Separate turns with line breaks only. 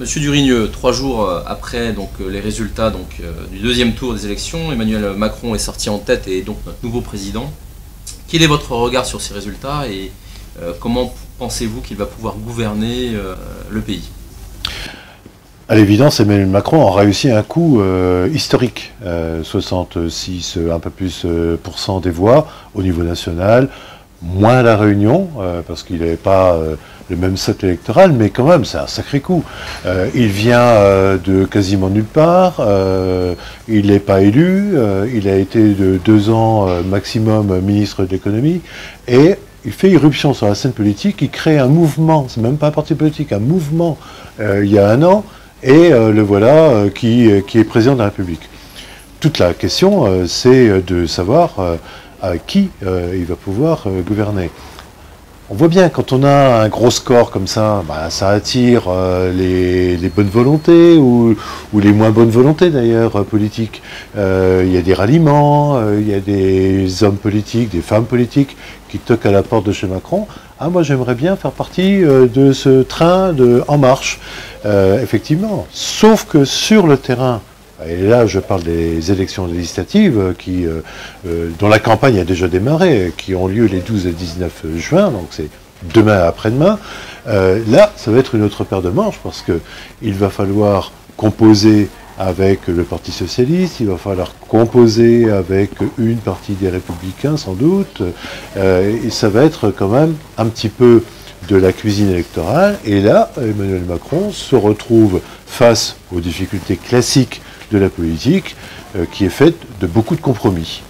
Monsieur Durigneux, trois jours euh, après donc, euh, les résultats euh, du deuxième tour des élections, Emmanuel Macron est sorti en tête et est donc notre nouveau président. Quel est votre regard sur ces résultats et comment pensez-vous qu'il va pouvoir gouverner le pays?
À l'évidence, Emmanuel Macron a réussi un coup historique. 66, un peu plus des voix au niveau national, moins la Réunion, parce qu'il n'avait pas le même set électoral, mais quand même, c'est un sacré coup. Euh, il vient euh, de quasiment nulle part, euh, il n'est pas élu, il a été de deux ans maximum ministre de l'économie, et il fait irruption sur la scène politique, il crée un mouvement, c'est même pas un parti politique, un mouvement il y a un an, et le voilà qui, qui, est président de la République. Toute la question, c'est de savoir qui il va pouvoir gouverner. On voit bien, quand on a un gros score comme ça, bah, ça attire euh, les, bonnes volontés ou, les moins bonnes volontés d'ailleurs euh, politiques. Euh, il y a des ralliements, il y a des hommes politiques, des femmes politiques qui toquent à la porte de chez Macron. Ah, moi j'aimerais bien faire partie de ce train En Marche. effectivement. Sauf que sur le terrain, et là, je parle des élections législatives euh, euh, dont la campagne a déjà démarré, qui ont lieu les 12 et 19 juin, donc c'est demain après-demain. Euh, là, ça va être une autre paire de manches parce qu'il va falloir composer avec le Parti socialiste, il va falloir composer avec une partie des républicains sans doute, et ça va être quand même un petit peu de la cuisine électorale. Et là, Emmanuel Macron se retrouve face aux difficultés classiques de la politique euh, qui est faite de beaucoup de compromis.